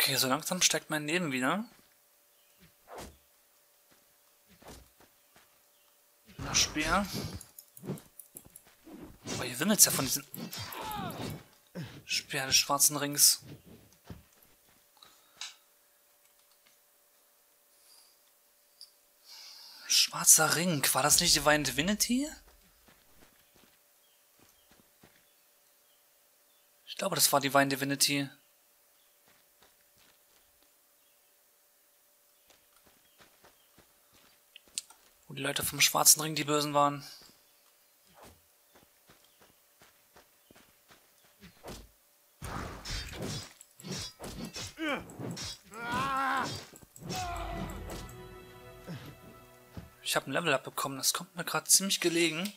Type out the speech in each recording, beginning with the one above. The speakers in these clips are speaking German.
Okay, so langsam steigt mein Leben wieder. Das Speer. Aber hier wimmelt ja von diesen Speer des schwarzen Rings. Schwarzer Ring, war das nicht Divine Divinity? Ich glaube, das war Divine Divinity. Die Leute vom Schwarzen Ring die Bösen waren. Ich habe ein Level up bekommen, das kommt mir gerade ziemlich gelegen.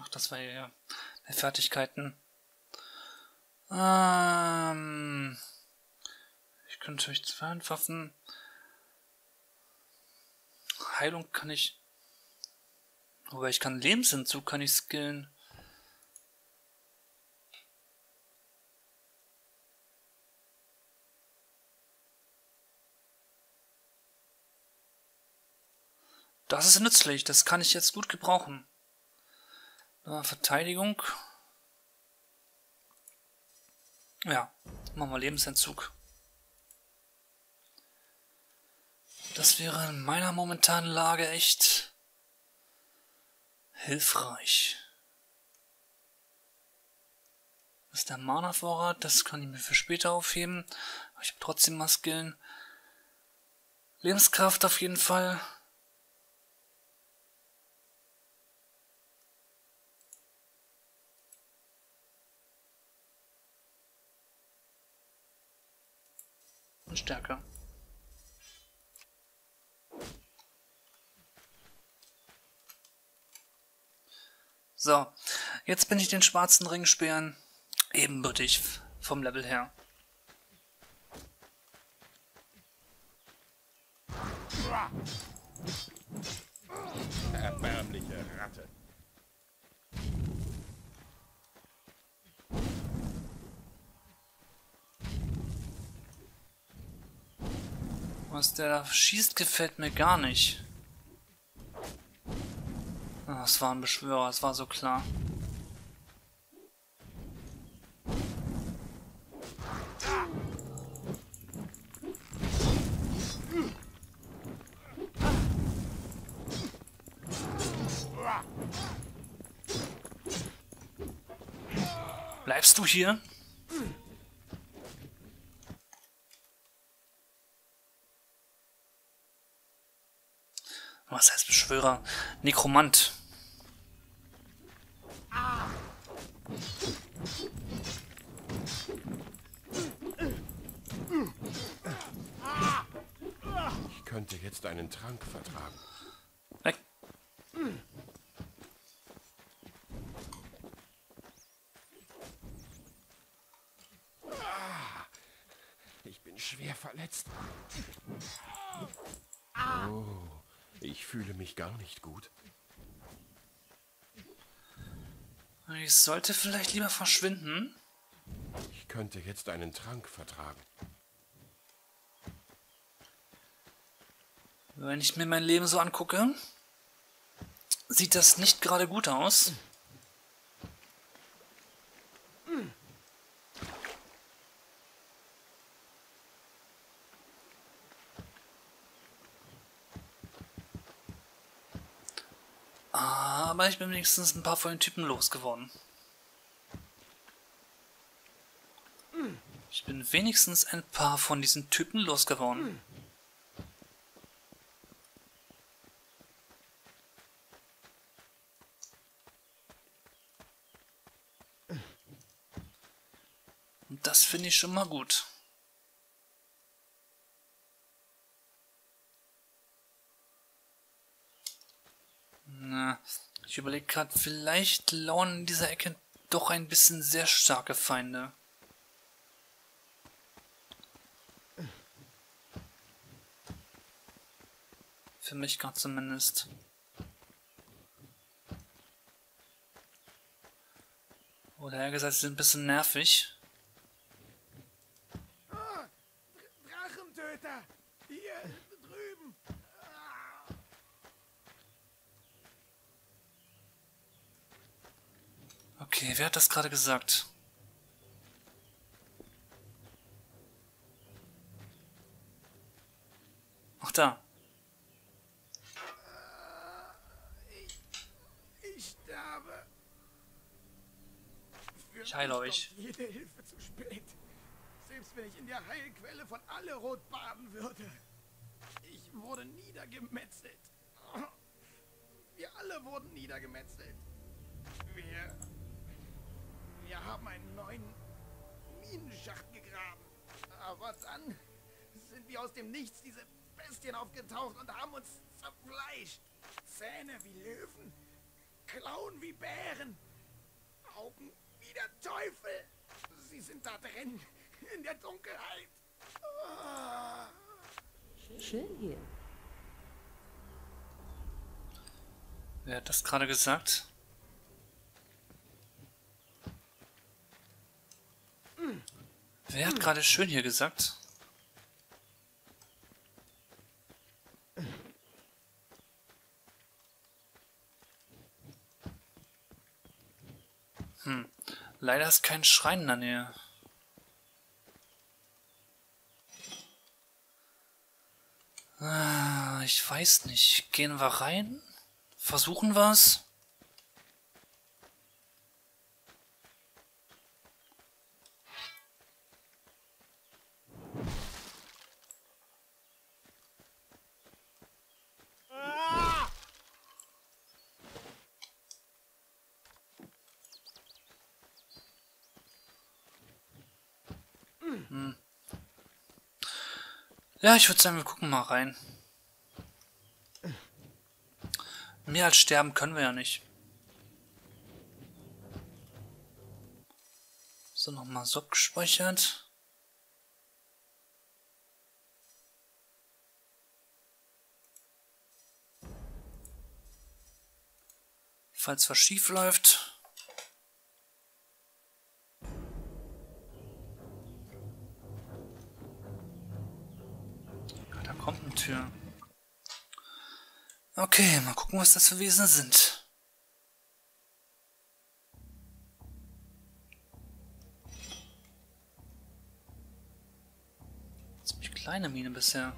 Ach, das war ja Fertigkeiten. Ähm, ich könnte euch zwei Waffen. Heilung kann ich. Aber ich kann Lebensentzug kann ich skillen. Das ist nützlich, das kann ich jetzt gut gebrauchen. Verteidigung. Ja, machen wir Lebensentzug. Das wäre in meiner momentanen Lage echt hilfreich. Das ist der Mana-Vorrat, das kann ich mir für später aufheben. Ich habe trotzdem mal Skillen. Lebenskraft auf jeden Fall. Und stärker. So, jetzt bin ich den schwarzen Ringspeeren ebenbürtig vom Level her. Erbärmliche Ratte. Was der da schießt, gefällt mir gar nicht. Ah, das war ein Beschwörer, das war so klar. Bleibst du hier? Beschwörer? Nekromant. Ich könnte jetzt einen Trank vertragen. Weg. Ich bin schwer verletzt. Oh, ich fühle mich gar nicht gut. Ich sollte vielleicht lieber verschwinden. Ich könnte jetzt einen Trank vertragen. Wenn ich mir mein Leben so angucke, sieht das nicht gerade gut aus. Aber ich bin wenigstens ein paar von den Typen losgeworden. Ich bin wenigstens ein paar von diesen Typen losgeworden. Und das finde ich schon mal gut. Na, ich überlege gerade, vielleicht lauern in dieser Ecke doch ein bisschen sehr starke Feinde. Für mich gerade zumindest. Oder eher gesagt, sie sind ein bisschen nervig. Okay, wer hat das gerade gesagt? Ach da. Ich sterbe. Für Ich heile euch. Jede Hilfe zu spät. Selbst wenn ich in der Heilquelle von Allerot baden würde. Ich wurde niedergemetzelt. Wir alle wurden niedergemetzelt. Wir. Wir haben einen neuen Minenschacht gegraben. Aber dann sind wie aus dem Nichts diese Bestien aufgetaucht und haben uns zerfleischt. Zähne wie Löwen, Klauen wie Bären, Augen wie der Teufel. Sie sind da drin, in der Dunkelheit. Ah. Schön hier. Wer hat das gerade gesagt? Wer hat gerade schön hier gesagt? Hm, leider ist kein Schrein in der Nähe. Ah, ich weiß nicht. Gehen wir rein? Versuchen wir's? Ja, ich würde sagen, wir gucken mal rein. Mehr als sterben können wir ja nicht. So, nochmal so gespeichert. Falls was schief läuft. Okay, mal gucken, was das für Wesen sind. Ziemlich kleine Mine bisher.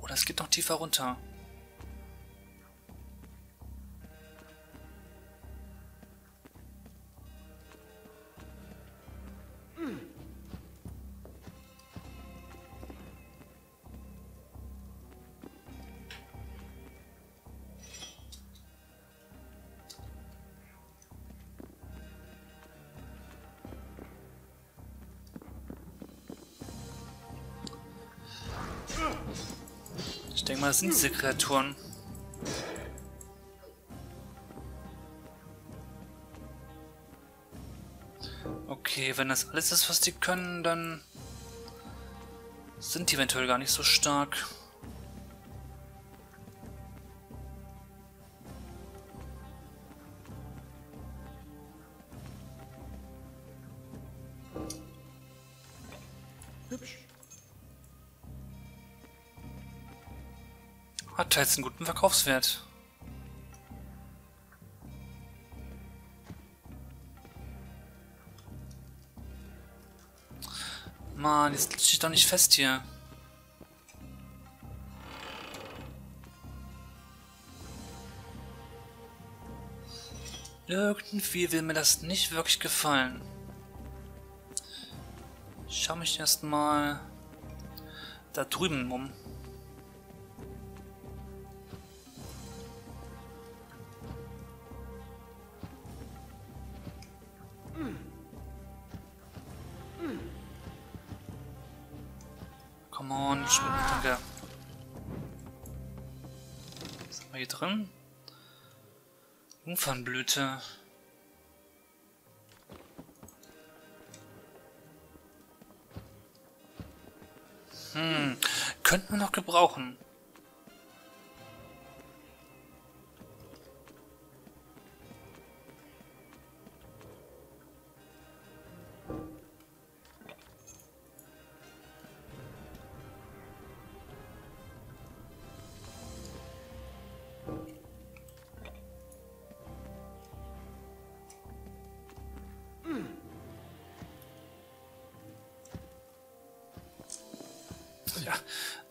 Oder es geht noch tiefer runter. Ich denke mal, das sind diese Kreaturen. Okay, wenn das alles ist, was die können, dann sind die eventuell gar nicht so stark. Hat jetzt einen guten Verkaufswert. Mann, jetzt ich doch nicht fest hier. Irgendwie will mir das nicht wirklich gefallen. Ich schaue mich erstmal da drüben um. Drin? Jungfernblüte. Hm, könnten wir noch gebrauchen.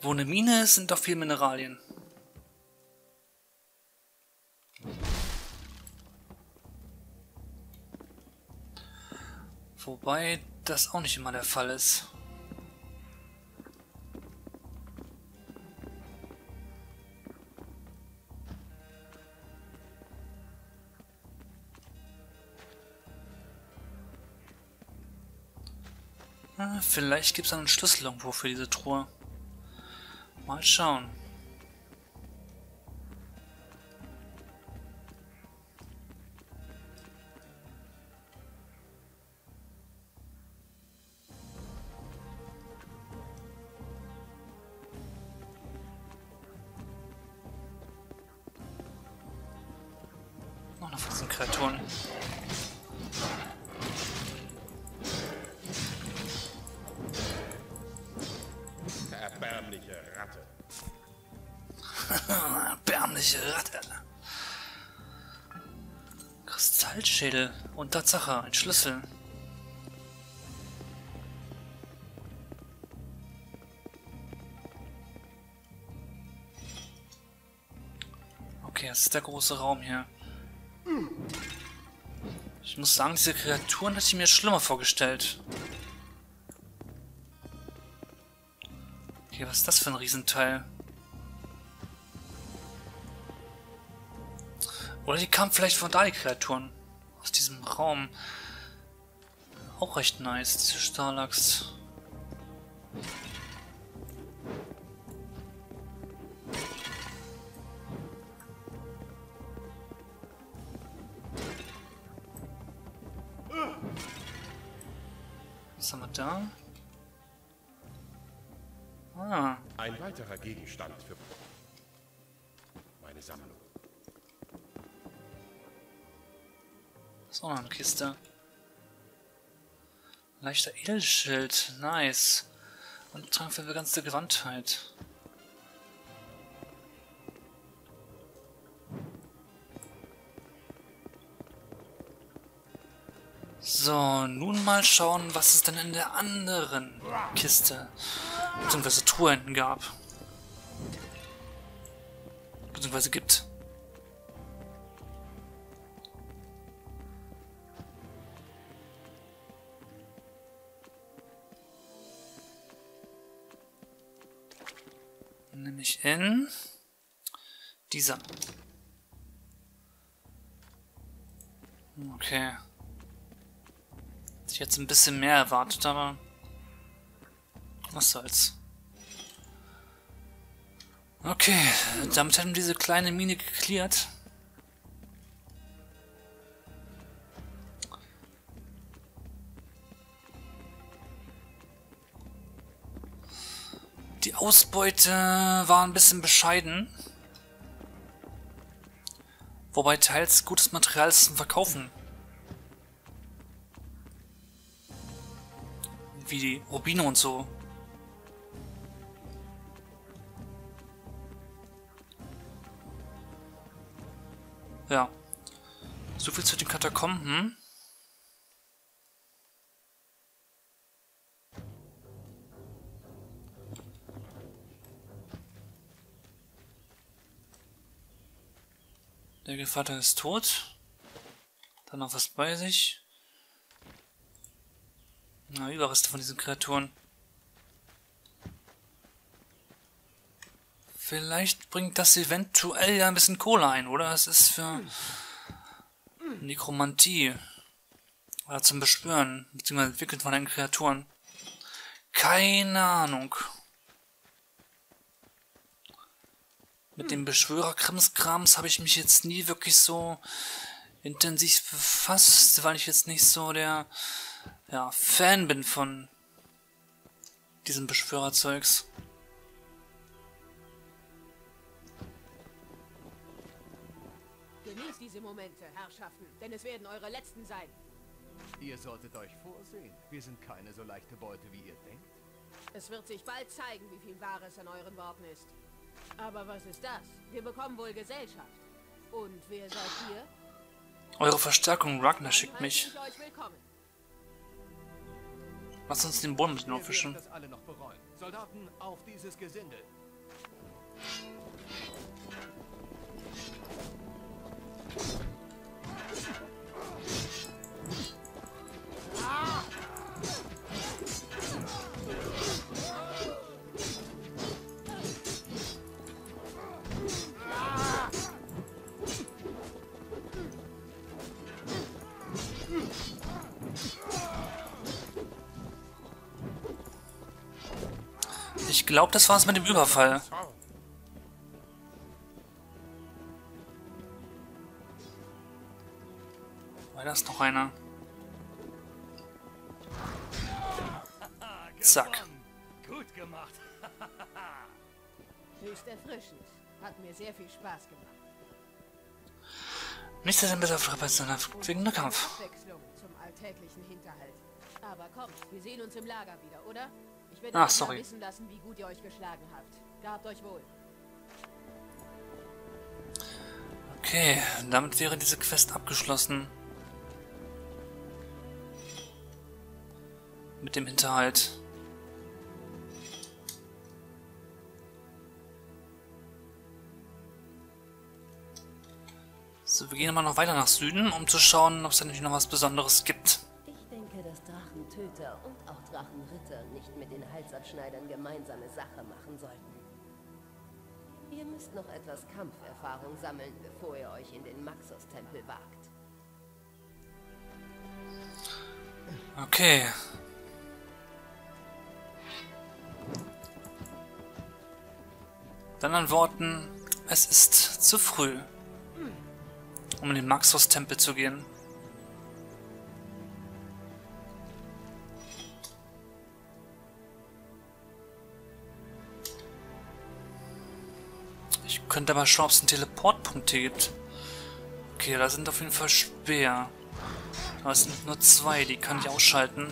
Wo eine Mine ist, sind doch viel Mineralien. Wobei das auch nicht immer der Fall ist. Ah, Vielleicht gibt es einen Schlüssel irgendwo für diese Truhe. Mal schauen. Noch von diesen Kreaturen. Erbärmliche Ratte. Kristallschädel und Tatsache, ein Schlüssel. Okay, das ist der große Raum hier. Ich muss sagen, diese Kreaturen hätte ich mir schlimmer vorgestellt. Okay, was ist das für ein Riesenteil? Oder die kamen vielleicht von da, die Kreaturen. Aus diesem Raum. Auch recht nice, diese Starlachs. Was haben wir da? Ah, Ein weiterer Gegenstand für meine Sammlung. Noch eine Kiste. Leichter Edelschild, nice. Und Trank für begrenzte Gewandtheit. So, nun mal schauen, was es denn in der anderen Kiste bzw. Truhe hinten gab. Beziehungsweise gibt. Nämlich in dieser. Okay. Hätte ich jetzt ein bisschen mehr erwartet, aber was soll's. Okay, damit hätten wir diese kleine Mine geklärt. Die Ausbeute war ein bisschen bescheiden. Wobei teils gutes Material ist zum Verkaufen. Wie die Rubine und so. Ja. So viel zu den Katakomben. Gevatter ist tot. Dann noch was bei sich. Na, Überreste von diesen Kreaturen. Vielleicht bringt das eventuell ja ein bisschen Kohle ein, oder? Es ist für Nekromantie. Oder zum Beschwören, beziehungsweise entwickelt von den Kreaturen. Keine Ahnung. Mit dem Beschwörer-Krimskrams habe ich mich jetzt nie wirklich so intensiv befasst, weil ich jetzt nicht so der ja, Fan bin von diesem Beschwörerzeugs. Genießt diese Momente, Herrschaften, denn es werden eure letzten sein. Ihr solltet euch vorsehen. Wir sind keine so leichte Beute, wie ihr denkt. Es wird sich bald zeigen, wie viel Wahres an euren Worten ist. Aber was ist das? Wir bekommen wohl Gesellschaft. Und wer seid ihr? Eure Verstärkung Ragnar schickt mich. Lass uns den Boden mit noch bereuen. Soldaten, auf dieses Gesindel. Glaube, das war's mit dem Überfall. War das noch einer? Zack. Gut gemacht. Höchst erfrischend. Hat mir sehr viel Spaß gemacht. Nichts ist ein besser professioneller wegen der Kampf. Abwechslung zum alltäglichen Hinterhalt. Aber kommt, wir sehen uns im Lager wieder, oder? Ich werde Ach, mal sorry. wissen lassen, wie gut ihr euch geschlagen habt. Gehabt euch wohl. Okay, damit wäre diese Quest abgeschlossen. Mit dem Hinterhalt. So, wir gehen immer noch weiter nach Süden, um zu schauen, ob es da nämlich noch was Besonderes gibt. Halsabschneidern gemeinsame Sache machen sollten. Ihr müsst noch etwas Kampferfahrung sammeln, bevor ihr euch in den Maxos-Tempel wagt. Okay. Mit anderen Worten, es ist zu früh, um in den Maxos-Tempel zu gehen. Ich könnte aber schauen, ob es einen Teleportpunkt gibt. Okay, da sind auf jeden Fall Speer. Aber es sind nur zwei, die kann ich ausschalten.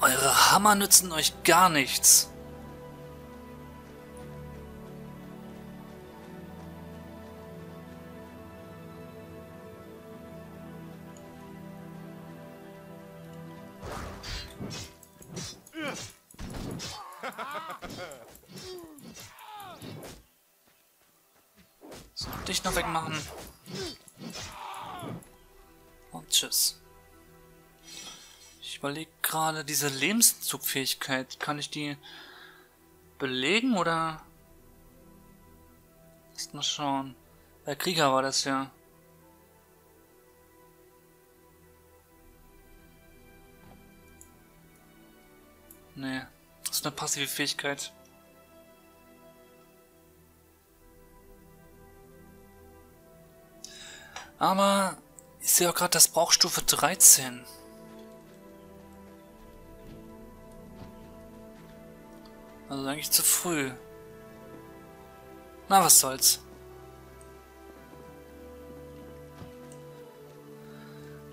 Eure Hammer nützen euch gar nichts. So, dich noch wegmachen. Und tschüss. Ich überlege gerade, diese Lebenszugfähigkeit, kann ich die belegen oder? Lass mal schauen. Bei Krieger war das ja. Nee, das ist eine passive Fähigkeit. Aber ich sehe auch gerade, das braucht Stufe 13. Also eigentlich zu früh. Na, was soll's.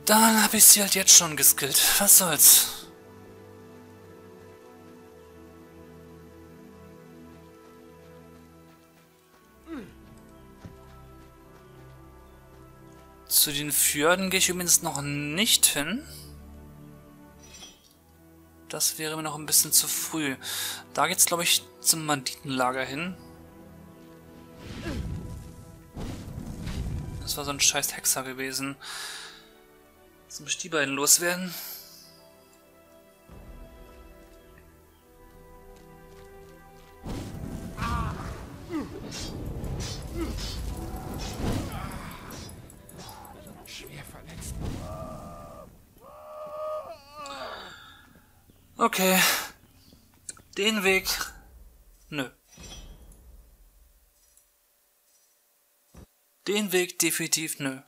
Dann habe ich sie halt jetzt schon geskillt. Was soll's. Zu den Fjorden gehe ich übrigens noch nicht hin. Das wäre mir noch ein bisschen zu früh. Da geht's, glaube ich, zum Banditenlager hin. Das war so ein scheiß Hexer gewesen. Jetzt muss ich die beiden loswerden. Schwer Okay. Den Weg. Nö. Den Weg definitiv nö.